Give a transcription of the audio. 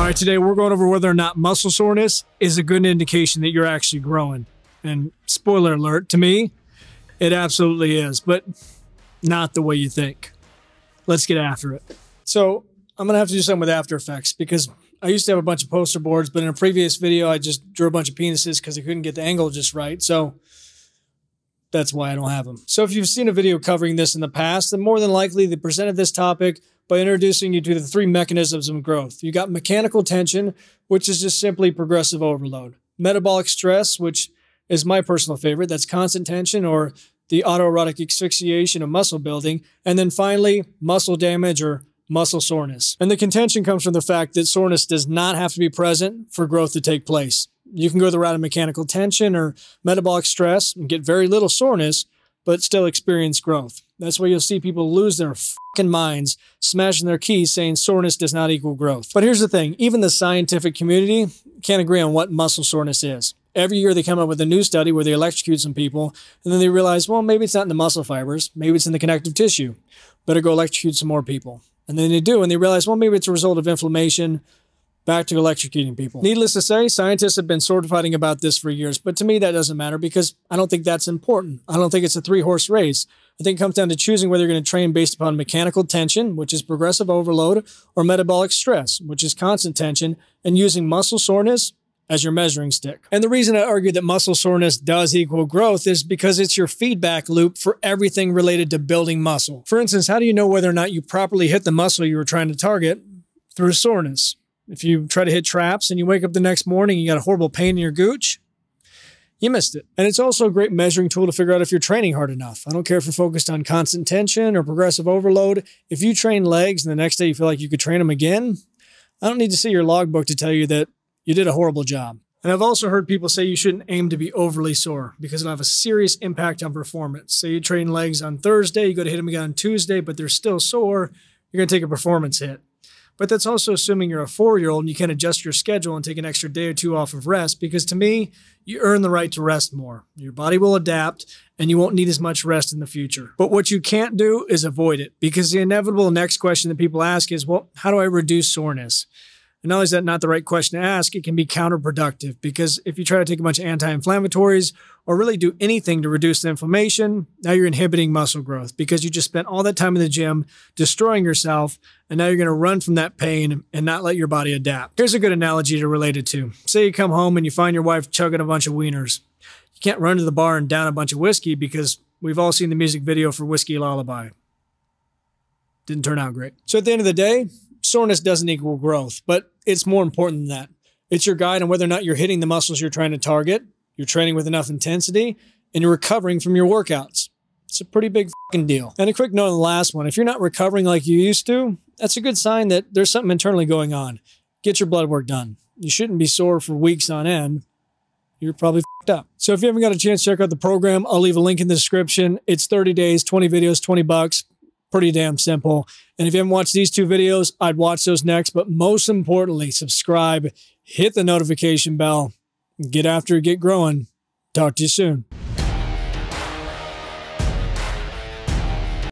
All right, today we're going over whether or not muscle soreness is a good indication that you're actually growing. And spoiler alert, to me, it absolutely is, but not the way you think. Let's get after it. So, I'm going to have to do something with After Effects because I used to have a bunch of poster boards, but in a previous video, I just drew a bunch of penises because I couldn't get the angle just right. So, that's why I don't have them. So, if you've seen a video covering this in the past, then more than likely they presented this topic by introducing you to the three mechanisms of growth. You got mechanical tension, which is just simply progressive overload, metabolic stress, which is my personal favorite, that's constant tension or the autoerotic asphyxiation of muscle building, and then finally, muscle damage or muscle soreness. And the contention comes from the fact that soreness does not have to be present for growth to take place. You can go the route of mechanical tension or metabolic stress and get very little soreness, but still experience growth. That's why you'll see people lose their fucking minds, smashing their keys, saying soreness does not equal growth. But here's the thing even the scientific community can't agree on what muscle soreness is. Every year they come up with a new study where they electrocute some people, and then they realize, well, maybe it's not in the muscle fibers, maybe it's in the connective tissue. Better go electrocute some more people. And then they do, and they realize, well, maybe it's a result of inflammation, back to electrocuting people. Needless to say, scientists have been of fighting about this for years, but to me, that doesn't matter because I don't think that's important. I don't think it's a three horse race. I think it comes down to choosing whether you're going to train based upon mechanical tension, which is progressive overload, or metabolic stress, which is constant tension, and using muscle soreness as your measuring stick. And the reason I argue that muscle soreness does equal growth is because it's your feedback loop for everything related to building muscle. For instance, how do you know whether or not you properly hit the muscle you were trying to target? Through soreness. If you try to hit traps and you wake up the next morning, you got a horrible pain in your gooch, you missed it. And it's also a great measuring tool to figure out if you're training hard enough. I don't care if you're focused on constant tension or progressive overload. If you train legs and the next day you feel like you could train them again, I don't need to see your logbook to tell you that you did a horrible job. And I've also heard people say you shouldn't aim to be overly sore because it'll have a serious impact on performance. Say you train legs on Thursday, you go to hit them again on Tuesday, but they're still sore, you're going to take a performance hit. But that's also assuming you're a four year old and you can adjust your schedule and take an extra day or two off of rest because to me, you earn the right to rest more. Your body will adapt and you won't need as much rest in the future. But what you can't do is avoid it because the inevitable next question that people ask is, well, how do I reduce soreness? And not only is that not the right question to ask, it can be counterproductive because if you try to take a bunch of anti inflammatories or really do anything to reduce the inflammation, now you're inhibiting muscle growth because you just spent all that time in the gym destroying yourself. And now you're going to run from that pain and not let your body adapt. Here's a good analogy to relate it to. Say you come home and you find your wife chugging a bunch of wieners. You can't run to the bar and down a bunch of whiskey because we've all seen the music video for Whiskey Lullaby. Didn't turn out great. So at the end of the day, soreness doesn't equal growth, but it's more important than that. It's your guide on whether or not you're hitting the muscles you're trying to target, you're training with enough intensity, and you're recovering from your workouts. It's a pretty big deal. And a quick note on the last one if you're not recovering like you used to, that's a good sign that there's something internally going on. Get your blood work done. You shouldn't be sore for weeks on end. You're probably up. So if you haven't got a chance to check out the program, I'll leave a link in the description. It's 30 days, 20 videos, 20 bucks pretty damn simple. And if you haven't watched these two videos, I'd watch those next. But most importantly, subscribe, hit the notification bell, get after it, get growing. Talk to you soon.